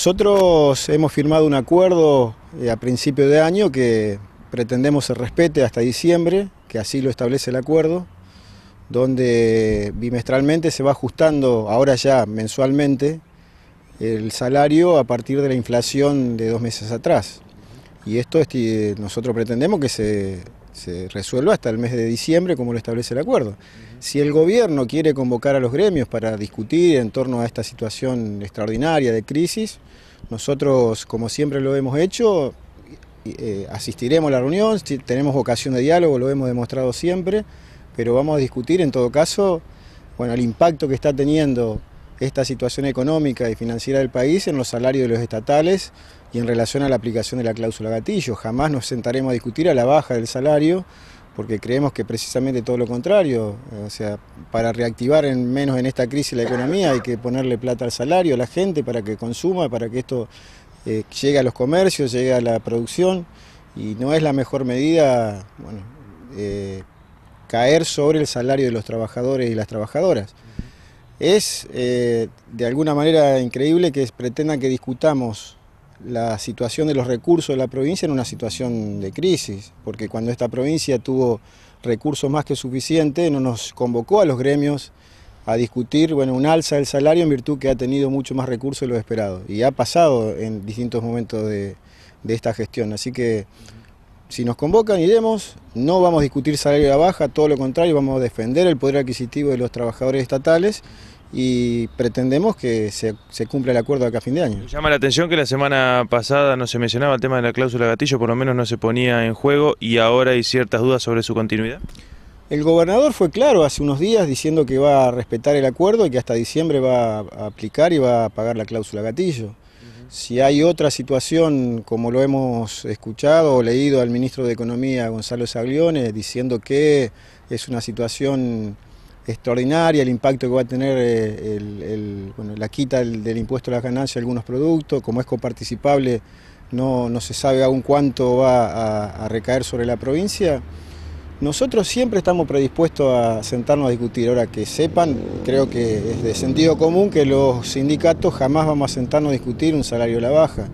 Nosotros hemos firmado un acuerdo eh, a principio de año que pretendemos se respete hasta diciembre, que así lo establece el acuerdo, donde bimestralmente se va ajustando, ahora ya mensualmente, el salario a partir de la inflación de dos meses atrás. Y esto este, nosotros pretendemos que se, se resuelva hasta el mes de diciembre como lo establece el acuerdo. Si el gobierno quiere convocar a los gremios para discutir en torno a esta situación extraordinaria de crisis, nosotros, como siempre lo hemos hecho, eh, asistiremos a la reunión, tenemos vocación de diálogo, lo hemos demostrado siempre, pero vamos a discutir en todo caso bueno, el impacto que está teniendo esta situación económica y financiera del país en los salarios de los estatales y en relación a la aplicación de la cláusula gatillo. Jamás nos sentaremos a discutir a la baja del salario porque creemos que precisamente todo lo contrario, o sea, para reactivar en, menos en esta crisis la economía hay que ponerle plata al salario a la gente para que consuma, para que esto eh, llegue a los comercios, llegue a la producción y no es la mejor medida eh, caer sobre el salario de los trabajadores y las trabajadoras. Es eh, de alguna manera increíble que pretendan que discutamos la situación de los recursos de la provincia en una situación de crisis, porque cuando esta provincia tuvo recursos más que suficientes, no nos convocó a los gremios a discutir bueno, un alza del salario en virtud que ha tenido mucho más recursos de lo esperado y ha pasado en distintos momentos de, de esta gestión. Así que si nos convocan iremos, no vamos a discutir salario de la baja, todo lo contrario, vamos a defender el poder adquisitivo de los trabajadores estatales y pretendemos que se, cumpla el acuerdo acá a fin de año. Llama la atención que la semana pasada no se mencionaba el tema de la cláusula gatillo, por lo menos no se ponía en juego y ahora hay ciertas dudas sobre su continuidad. El gobernador fue claro hace unos días diciendo que va a respetar el acuerdo y que hasta diciembre va a aplicar y va a pagar la cláusula gatillo. Si hay otra situación, como lo hemos escuchado o leído al ministro de Economía, Gonzalo Saglione, diciendo que es una situación extraordinaria el impacto que va a tener eh, la quita del, impuesto a las ganancias de algunos productos, como es coparticipable no, no se sabe aún cuánto va a, recaer sobre la provincia. Nosotros siempre estamos predispuestos a sentarnos a discutir. Ahora que sepan, creo que es de sentido común que los sindicatos jamás vamos a sentarnos a discutir un salario a la baja.